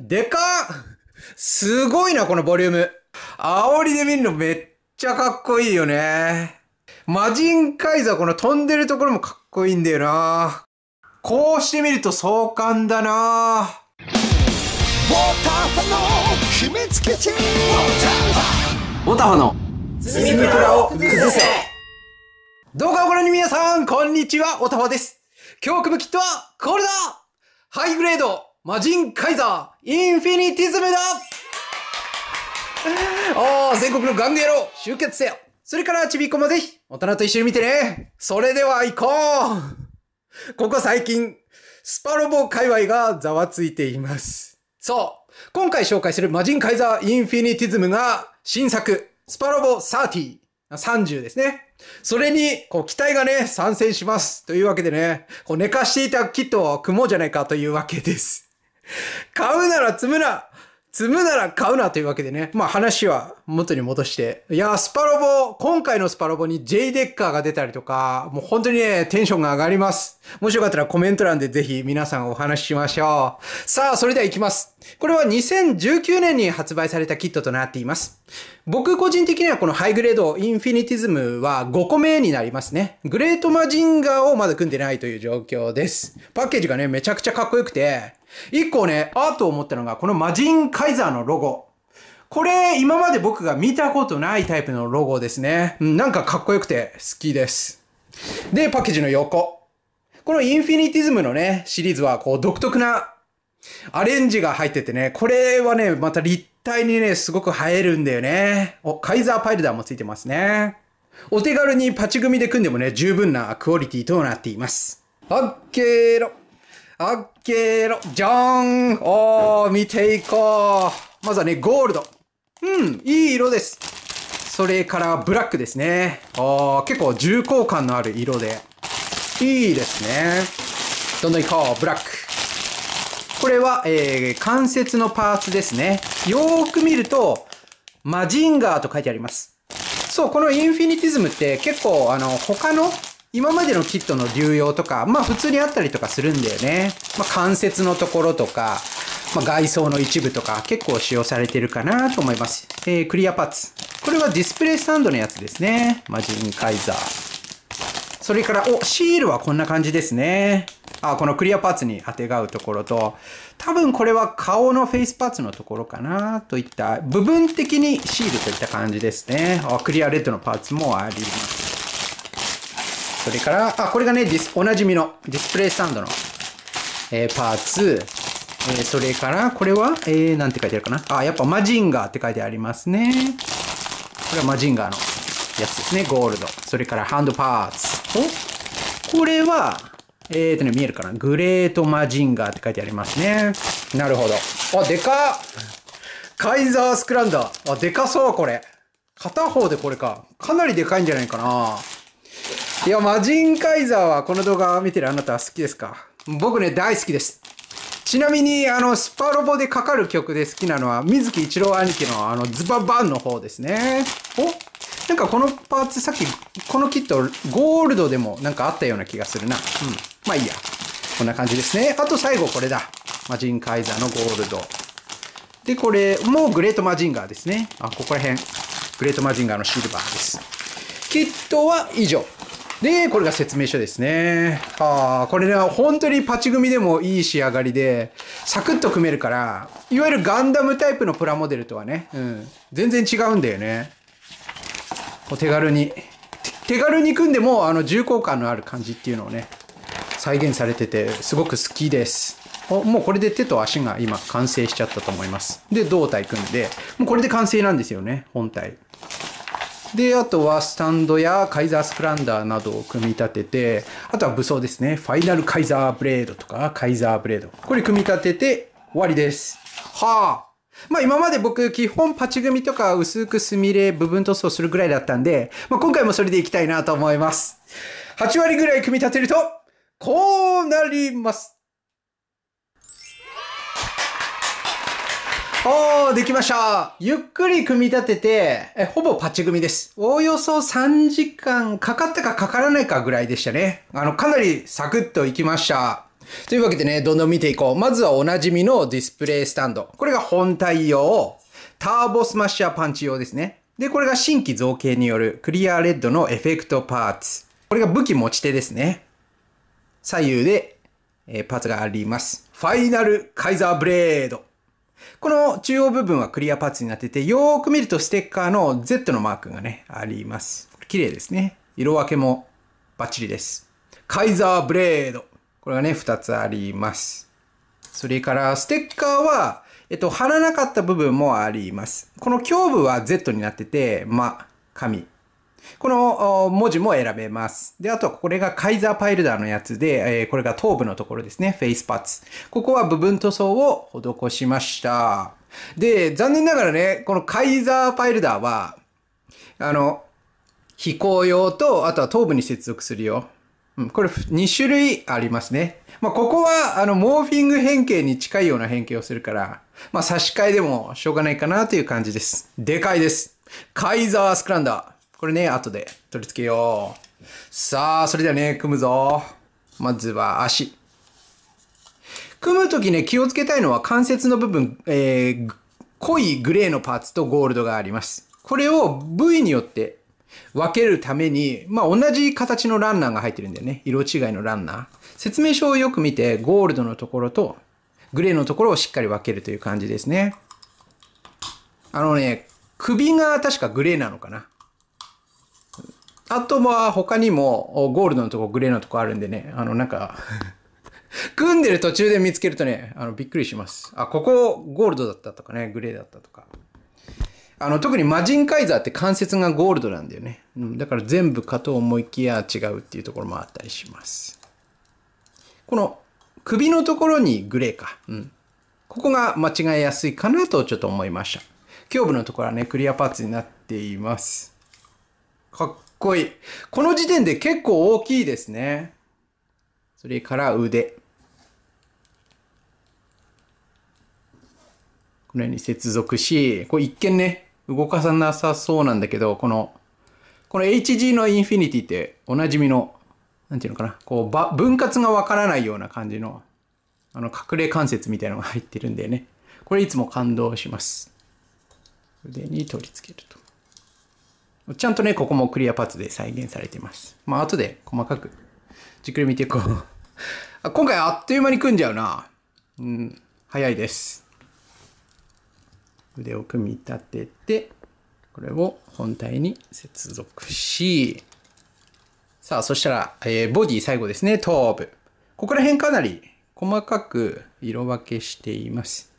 でかっすごいな、このボリューム。煽りで見るのめっちゃかっこいいよね。魔人カイザーこの飛んでるところもかっこいいんだよな。こうしてみると壮観だな。ウォーターファの決めつけてウォーターファのスミプラを崩せ動画をご覧の皆さん、こんにちは、オタファです。今日組むキットはこれだハイグレード魔人カイザーインフィニティズムだおー、全国のガング野郎集結せよそれからちびっこもぜひ、大人と一緒に見てねそれでは行こうここ最近、スパロボ界隈がざわついています。そう。今回紹介する魔人カイザーインフィニティズムが新作、スパロボ30。30ですね。それに、こう、機体がね、参戦します。というわけでね、こう、寝かしていたキットを組もうじゃないかというわけです。買うなら積むな積むなら買うなというわけでね。まあ話は元に戻して。いや、スパロボ、今回のスパロボに J デッカーが出たりとか、もう本当にね、テンションが上がります。もしよかったらコメント欄でぜひ皆さんお話ししましょう。さあ、それでは行きます。これは2019年に発売されたキットとなっています。僕個人的にはこのハイグレードインフィニティズムは5個目になりますね。グレートマジンガーをまだ組んでないという状況です。パッケージがね、めちゃくちゃかっこよくて、一個ね、あっと思ったのが、このマジンカイザーのロゴ。これ、今まで僕が見たことないタイプのロゴですね。うん、なんかかっこよくて好きです。で、パッケージの横。このインフィニティズムのね、シリーズは、こう、独特なアレンジが入っててね、これはね、また立体にね、すごく映えるんだよね。お、カイザーパイルダーもついてますね。お手軽にパチ組で組んでもね、十分なクオリティとなっています。オッケーろ。オッケーろ。じゃーん。おー、見ていこう。まずはね、ゴールド。うん、いい色です。それからブラックですね。おー、結構重厚感のある色で。いいですね。どんどん行こう。ブラック。これは、えー、関節のパーツですね。よーく見ると、マジンガーと書いてあります。そう、このインフィニティズムって結構、あの、他の今までのキットの流用とか、まあ普通にあったりとかするんだよね。まあ関節のところとか、まあ外装の一部とか結構使用されてるかなと思います。えー、クリアパーツ。これはディスプレイスタンドのやつですね。マジンカイザー。それから、お、シールはこんな感じですね。あ、このクリアパーツに当てがうところと、多分これは顔のフェイスパーツのところかなといった部分的にシールといった感じですね。あクリアレッドのパーツもあります。それから、あ、これがね、ディス、おなじみのディスプレイスタンドの、えー、パーツ。えー、それから、これは、えー、なんて書いてあるかな。あ、やっぱマジンガーって書いてありますね。これはマジンガーのやつですね。ゴールド。それからハンドパーツ。おこれは、えーとね、見えるかなグレートマジンガーって書いてありますね。なるほど。あ、でかカイザースクランダー。あ、でかそう、これ。片方でこれか。かなりでかいんじゃないかな。いや、マジンカイザーはこの動画を見てるあなたは好きですか？僕ね、大好きです。ちなみに、あの、スパロボでかかる曲で好きなのは、水木一郎兄貴のあの、ズババンの方ですね。お？なんかこのパーツさっき、このキット、ゴールドでもなんかあったような気がするな。うん。まあいいや。こんな感じですね。あと最後これだ。マジンカイザーのゴールド。で、これ、もうグレートマジンガーですね。あ、ここら辺。グレートマジンガーのシルバーです。キットは以上。で、これが説明書ですね。ああ、これね、本当にパチ組でもいい仕上がりで、サクッと組めるから、いわゆるガンダムタイプのプラモデルとはね、うん、全然違うんだよね。お手軽に、手軽に組んでも、あの、重厚感のある感じっていうのをね、再現されてて、すごく好きです。おもうこれで手と足が今完成しちゃったと思います。で、胴体組んで、もうこれで完成なんですよね、本体。で、あとはスタンドやカイザースプランダーなどを組み立てて、あとは武装ですね。ファイナルカイザーブレードとか、カイザーブレード。これ組み立てて終わりです。はあ。まあ今まで僕基本パチ組とか薄くスミレ部分塗装するぐらいだったんで、まあ今回もそれでいきたいなと思います。8割ぐらい組み立てると、こうなります。おー、できましたゆっくり組み立てて、え、ほぼパッチ組です。おおよそ3時間かかったかかからないかぐらいでしたね。あの、かなりサクッといきました。というわけでね、どんどん見ていこう。まずはおなじみのディスプレイスタンド。これが本体用、ターボスマッシャーパンチ用ですね。で、これが新規造形によるクリアレッドのエフェクトパーツ。これが武器持ち手ですね。左右で、えー、パーツがあります。ファイナルカイザーブレード。この中央部分はクリアパーツになってて、よーく見るとステッカーの Z のマークがね、あります。綺麗ですね。色分けもバッチリです。カイザーブレード。これがね、2つあります。それから、ステッカーは、えっと、貼らなかった部分もあります。この胸部は Z になってて、ま、紙。この文字も選べます。で、あとはこれがカイザーパイルダーのやつで、え、これが頭部のところですね。フェイスパーツ。ここは部分塗装を施しました。で、残念ながらね、このカイザーパイルダーは、あの、飛行用と、あとは頭部に接続するよ。うん、これ2種類ありますね。まあ、ここは、あの、モーフィング変形に近いような変形をするから、まあ、差し替えでもしょうがないかなという感じです。でかいです。カイザースクランダー。これね、後で取り付けよう。さあ、それではね、組むぞ。まずは足。組むときね、気をつけたいのは関節の部分、えー、濃いグレーのパーツとゴールドがあります。これを部位によって分けるために、まあ、同じ形のランナーが入ってるんだよね。色違いのランナー。説明書をよく見て、ゴールドのところとグレーのところをしっかり分けるという感じですね。あのね、首が確かグレーなのかな。あとは他にもゴールドのとこ、グレーのとこあるんでね、あのなんか組んでる途中で見つけるとね、あのびっくりします。あ、ここゴールドだったとかね、グレーだったとか。あの特にマジンカイザーって関節がゴールドなんだよね。うん、だから全部かと思いきや違うっていうところもあったりします。この首のところにグレーか。うん。ここが間違えやすいかなとちょっと思いました。胸部のところはね、クリアパーツになっています。かっこいい。この時点で結構大きいですね。それから腕。このように接続し、これ一見ね、動かさなさそうなんだけど、この、この HG のインフィニティっておなじみの、なんていうのかな、こう、分割がわからないような感じの、あの、隠れ関節みたいなのが入ってるんでね。これいつも感動します。腕に取り付けると。ちゃんとね、ここもクリアパーツで再現されています。まあ、後で細かく、じっくり見ていこう。今回あっという間に組んじゃうな。うん、早いです。腕を組み立てて、これを本体に接続し、さあ、そしたら、えー、ボディ最後ですね、頭部。ここら辺かなり細かく色分けしています。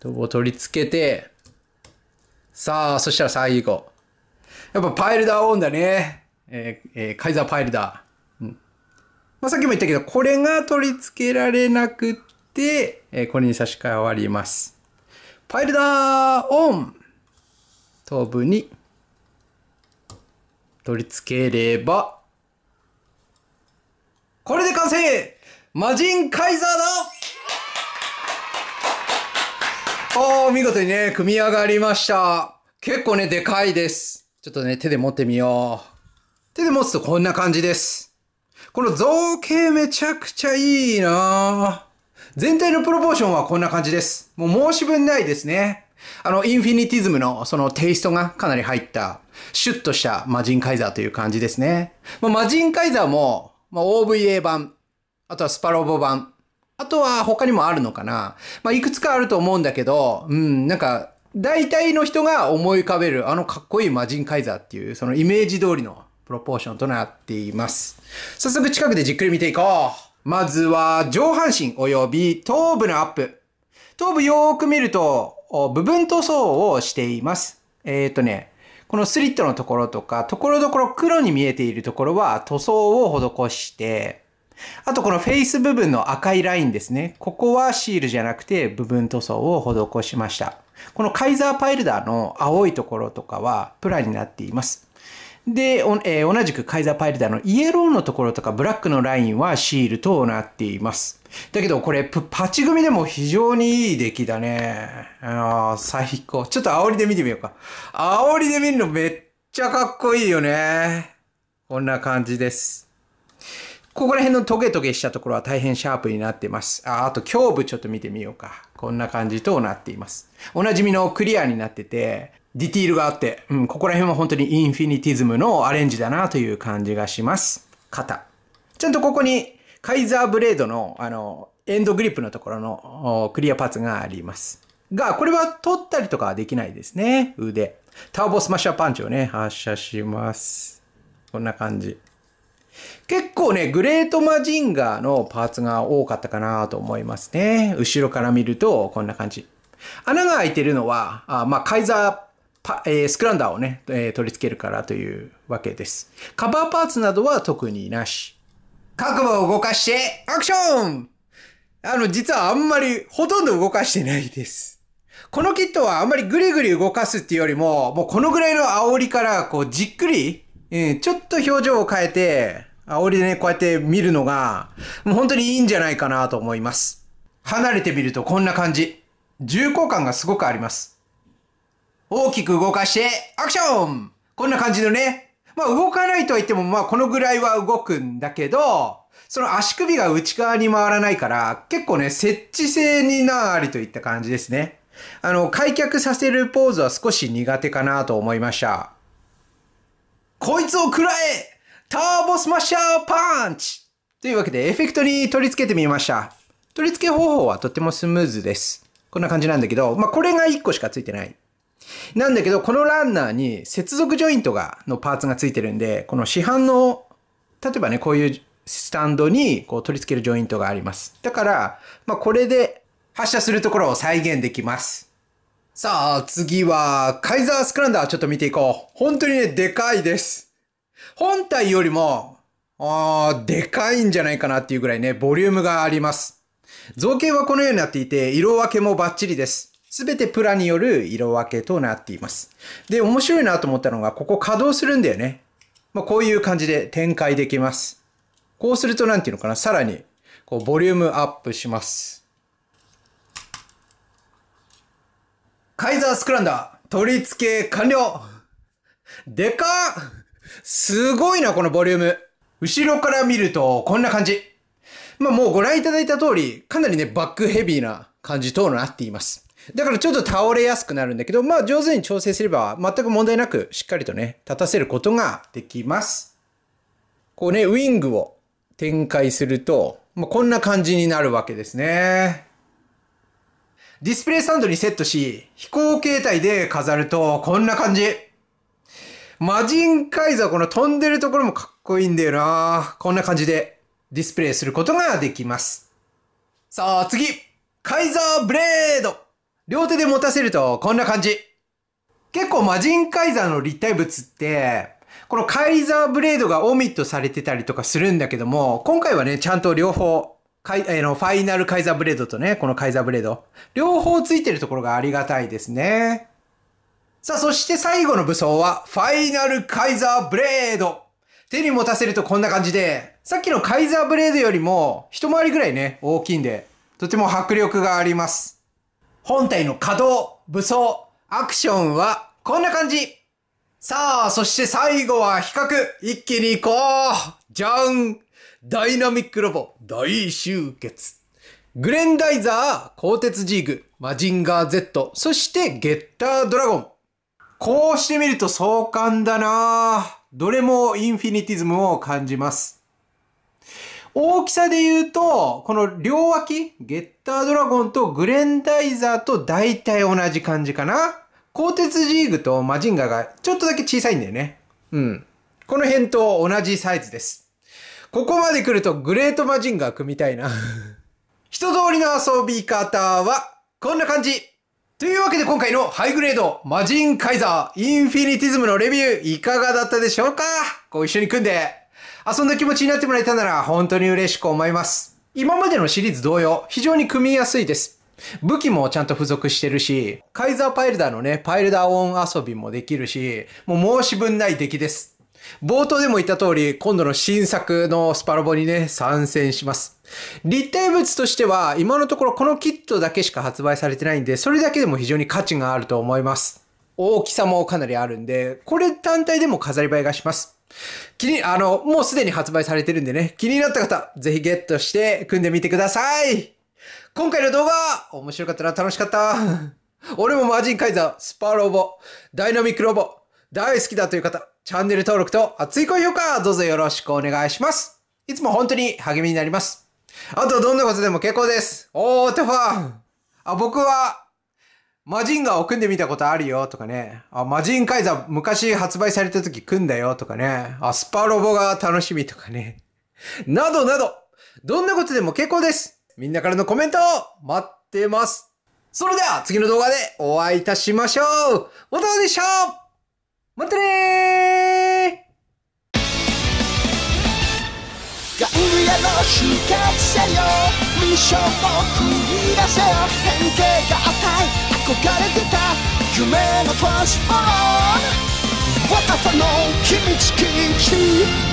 頭部を取り付けて、さあ、そしたら最後。やっぱパイルダーオンだね。えーえー、カイザーパイルダー。うん。まあ、さっきも言ったけど、これが取り付けられなくって、えー、これに差し替わります。パイルダーオン頭部に取り付ければ、これで完成魔人カイザーだおー、見事にね、組み上がりました。結構ね、でかいです。ちょっとね、手で持ってみよう。手で持つとこんな感じです。この造形めちゃくちゃいいな全体のプロポーションはこんな感じです。もう申し分ないですね。あの、インフィニティズムのそのテイストがかなり入った、シュッとしたマジンカイザーという感じですね。まあ、マジンカイザーも、まあ、OVA 版、あとはスパロボ版、あとは他にもあるのかな。まあ、いくつかあると思うんだけど、うん、なんか、大体の人が思い浮かべるあのかっこいい魔人カイザーっていうそのイメージ通りのプロポーションとなっています。早速近くでじっくり見ていこう。まずは上半身及び頭部のアップ。頭部よーく見ると部分塗装をしています。えっ、ー、とね、このスリットのところとか、ところどころ黒に見えているところは塗装を施して、あとこのフェイス部分の赤いラインですね。ここはシールじゃなくて部分塗装を施しました。このカイザーパイルダーの青いところとかはプラになっています。で、えー、同じくカイザーパイルダーのイエローのところとかブラックのラインはシールとなっています。だけどこれパチ組でも非常にいい出来だね。ああ、最高。ちょっと煽りで見てみようか。煽りで見るのめっちゃかっこいいよね。こんな感じです。ここら辺のトゲトゲしたところは大変シャープになっています。あ、あと胸部ちょっと見てみようか。こんな感じとなっています。おなじみのクリアになってて、ディティールがあって、うん、ここら辺は本当にインフィニティズムのアレンジだなという感じがします。肩。ちゃんとここにカイザーブレードの、あの、エンドグリップのところのクリアパーツがあります。が、これは取ったりとかはできないですね。腕。ターボスマッシャーパンチをね、発射します。こんな感じ。結構ね、グレートマジンガーのパーツが多かったかなと思いますね。後ろから見るとこんな感じ。穴が開いてるのは、あまあ、カイザーえー、スクランダーをね、えー、取り付けるからというわけです。カバーパーツなどは特になし。各部を動かして、アクションあの、実はあんまりほとんど動かしてないです。このキットはあんまりグリグリ動かすっていうよりも、もうこのぐらいの煽りから、こう、じっくり、えー、ちょっと表情を変えて、煽りでね、こうやって見るのが、もう本当にいいんじゃないかなと思います。離れてみるとこんな感じ。重厚感がすごくあります。大きく動かして、アクションこんな感じのね。まあ動かないとは言っても、まあこのぐらいは動くんだけど、その足首が内側に回らないから、結構ね、設置性になありといった感じですね。あの、開脚させるポーズは少し苦手かなと思いました。こいつを食らえターボスマッシャーパンチというわけでエフェクトに取り付けてみました。取り付け方法はとってもスムーズです。こんな感じなんだけど、まあ、これが1個しか付いてない。なんだけど、このランナーに接続ジョイントが、のパーツが付いてるんで、この市販の、例えばね、こういうスタンドにこう取り付けるジョイントがあります。だから、まあ、これで発射するところを再現できます。さあ、次は、カイザースクランダーちょっと見ていこう。本当にね、でかいです。本体よりも、あー、でかいんじゃないかなっていうぐらいね、ボリュームがあります。造形はこのようになっていて、色分けもバッチリです。すべてプラによる色分けとなっています。で、面白いなと思ったのが、ここ稼働するんだよね。まあ、こういう感じで展開できます。こうするとなんていうのかな、さらに、こう、ボリュームアップします。カイザースクランダー、取り付け完了でかっすごいな、このボリューム。後ろから見ると、こんな感じ。まあもうご覧いただいた通り、かなりね、バックヘビーな感じとなっています。だからちょっと倒れやすくなるんだけど、まあ上手に調整すれば全く問題なくしっかりとね、立たせることができます。こうね、ウィングを展開すると、まあ、こんな感じになるわけですね。ディスプレイスタンドにセットし、飛行形態で飾ると、こんな感じ。魔人カイザーこの飛んでるところもかっこいいんだよなこんな感じでディスプレイすることができます。さあ次カイザーブレード両手で持たせるとこんな感じ。結構魔人カイザーの立体物って、このカイザーブレードがオミットされてたりとかするんだけども、今回はね、ちゃんと両方、カイのファイナルカイザーブレードとね、このカイザーブレード、両方ついてるところがありがたいですね。さあ、そして最後の武装は、ファイナルカイザーブレード。手に持たせるとこんな感じで、さっきのカイザーブレードよりも一回りぐらいね、大きいんで、とても迫力があります。本体の稼働、武装、アクションはこんな感じ。さあ、そして最後は比較。一気に行こうじゃんダイナミックロボ、大集結。グレンダイザー、鋼鉄ジーグ、マジンガー Z、そしてゲッタードラゴン。こうしてみると壮観だなどれもインフィニティズムを感じます。大きさで言うと、この両脇、ゲッタードラゴンとグレンダイザーと大体同じ感じかな。鋼鉄ジーグとマジンガーがちょっとだけ小さいんだよね。うん。この辺と同じサイズです。ここまで来るとグレートマジンガー組みたいな。一通りの遊び方はこんな感じ。というわけで今回のハイグレードマジンカイザーインフィニティズムのレビューいかがだったでしょうか？ご一緒に組んで遊んだ気持ちになってもらえたなら本当に嬉しく思います。今までのシリーズ同様非常に組みやすいです。武器もちゃんと付属してるし、カイザーパイルダーのね、パイルダーオン遊びもできるし、もう申し分ない出来です。冒頭でも言った通り、今度の新作のスパロボにね、参戦します。立体物としては、今のところこのキットだけしか発売されてないんで、それだけでも非常に価値があると思います。大きさもかなりあるんで、これ単体でも飾り映えがします。気に、あの、もうすでに発売されてるんでね、気になった方、ぜひゲットして組んでみてください。今回の動画、面白かったな、楽しかった。俺もマジンカイザー、スパロボ、ダイナミックロボ、大好きだという方、チャンネル登録と熱い高評価、どうぞよろしくお願いします。いつも本当に励みになります。あと、どんなことでも結構です。おー、テファン。あ、僕は、マジンガーを組んでみたことあるよとかね。あ、マジンカイザー昔発売された時組んだよとかね。あ、スパロボが楽しみとかね。などなど、どんなことでも結構です。みんなからのコメントを待ってます。それでは次の動画でお会いいたしましょう。おたでしたまたねー。ガンリアの集結せよ。ミッションを繰り出せよ。変形が赤い憧れてた夢のトランスフォーム私の秘密基地